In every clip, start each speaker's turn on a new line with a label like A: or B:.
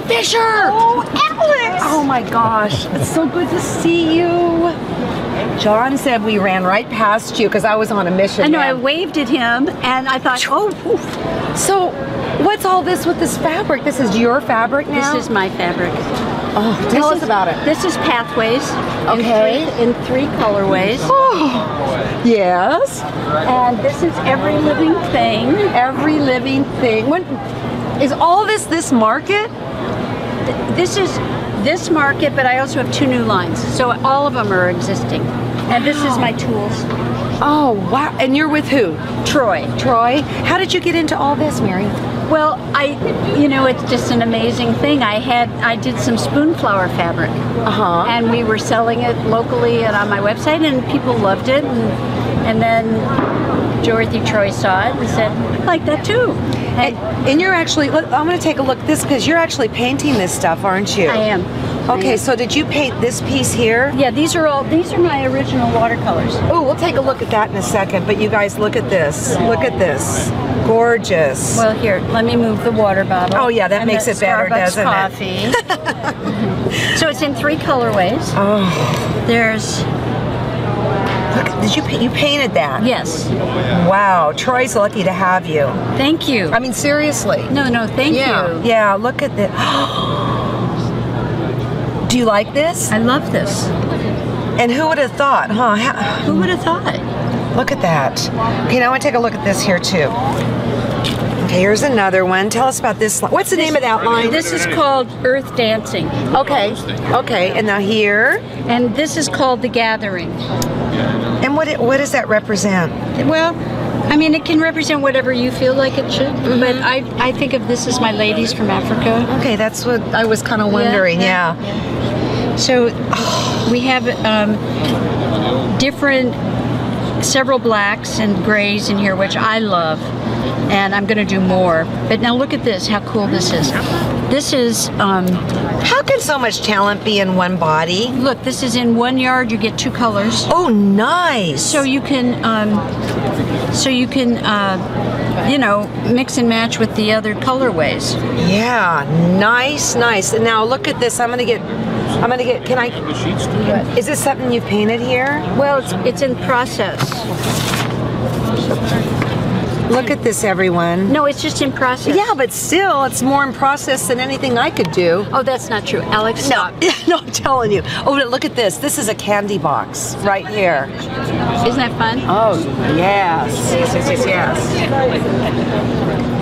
A: Fisher!
B: Oh, Alex!
A: Oh my gosh, it's so good to see you. John said we ran right past you because I was on a mission.
B: I know, I waved at him and I thought, oh, oof,
A: So, what's all this with this fabric? This is your fabric now?
B: this is my fabric.
A: Oh, tell
B: This
A: us
B: is-
A: about it.
B: This is Pathways. in
A: Okay.
B: three- In three, colorways.
A: Oh, yes.
B: And this is Every Living Thing.
A: Every living thing. When is all this this market?
B: This is this market, but I also have two new lines. So all of them are existing. And this is my tools.
A: Oh wow! And you're with who?
B: Troy.
A: Troy. How did you get into all this, Mary?
B: Well, I, you know, it's just an amazing thing. I had, I did some spoonflower fabric,
A: Uh-huh.
B: and we were selling it locally and on my website, and people loved it. And, and then Dorothy Troy saw it and said, "I like that too."
A: And,
B: And
A: you're actually. Look, I'm going to take a look at this because you're actually painting this stuff, aren't you?
B: I am. I
A: Okay,
B: am.
A: so did you paint this piece here?
B: yeah, these are all these are my original watercolors.
A: Oh, we'll take a look at that in a second. But you guys, look at this. Look at this. Gorgeous.
B: Well, here, let me move the water bottle.
A: Oh, yeah, that
B: And
A: makes it better,
B: Starbucks
A: doesn't it?
B: coffee. so it's in three colorways.
A: oh,
B: There's
A: look! Did you you painted that?
B: yes.
A: Wow, Troy's lucky to have you.
B: Thank you.
A: I mean, seriously.
B: no, no, thank
A: yeah,
B: you.
A: yeah. Look at this. Do you like this?
B: I love this.
A: And who would have thought, huh?
B: Who would have thought?
A: Look at that. Okay, now I want to take a look at this here too. Okay, here's another one. Tell us about this. What's the name of that line?
B: This is called Earth Dancing,
A: Okay. Okay, and now here.
B: and this is called The Gathering.
A: And what it, what does that represent?
B: Well, I mean, it can represent whatever you feel like it should,
A: Mm-hmm.
B: but I, I think of this as my ladies from Africa.
A: Okay, that's what I was kind of wondering.
B: yeah.
A: Yeah.
B: So we have um, different, several blacks and grays in here, which I love, and I'm going to do more. But now look at this, how cool this is. This is, um,
A: How can so much talent be in one body?
B: look, this is in one yard, you get two colors.
A: Oh, nice.
B: So you can, um, so you can, uh, you know, mix and match with the other colorways.
A: yeah, nice, nice. And now look at this. I'm gonna get. I'm gonna get. Can I? Is this something you've painted here?
B: Well, it's, it's in process.
A: Look at this, everyone.
B: No, it's just in process.
A: Yeah, but still, it's more in process than anything I could do.
B: Oh, that's not true. Alex, stop.
A: no, I'm telling you. Oh, look at this. This is a candy box right here.
B: Isn't that fun?
A: Oh. Yes, yes, yes, yes.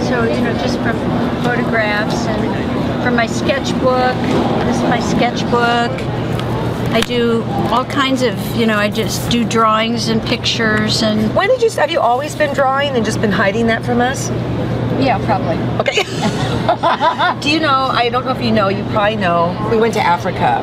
B: So, you know, just from photographs and from my sketchbook. This is my sketchbook. I do all kinds of, you know, I just do drawings and pictures and
A: When did you, have you always been drawing and just been hiding that from us?
B: yeah, probably.
A: Okay. Do you know, I don't know if you know, you probably know, we went to Africa,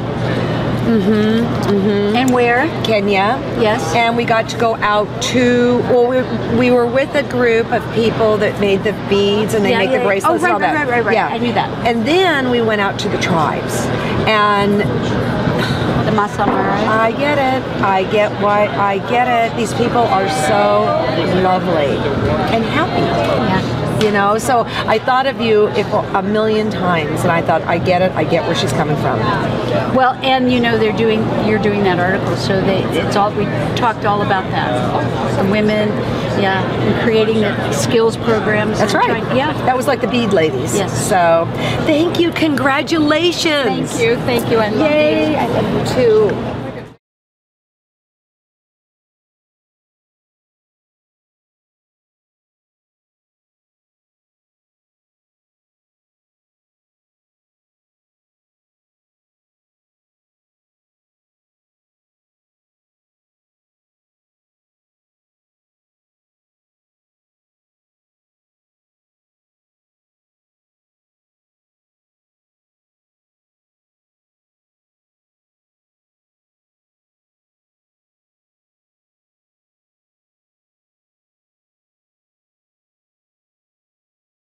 A: Mm-hmm. Mm-hmm.
B: And where?
A: Kenya.
B: Yes.
A: And we got to go out to, well, we, we were with a group of people that made the beads and they
B: Yeah,
A: make
B: yeah,
A: the bracelets
B: Oh,
A: and
B: right,
A: all
B: right,
A: that.
B: right, right, right.
A: Yeah.
B: I knew that.
A: And then we went out to the tribes. And
B: The Masai Mara.
A: I get it. I get why I get it. These people are so lovely and happy.
B: Yeah.
A: You know, so I thought of you if, a million times, and I thought, I get it. I get where she's coming from.
B: Well, and you know they're doing you're doing that article, so they it's all we talked all about that. The women, yeah, and creating the skills programs.
A: That's right.
B: trying- yeah.
A: that was like the bead ladies.
B: Yes.
A: So, thank you. Congratulations.
B: Thank you, thank you. I love
A: Yay!
B: you.
A: I love you too.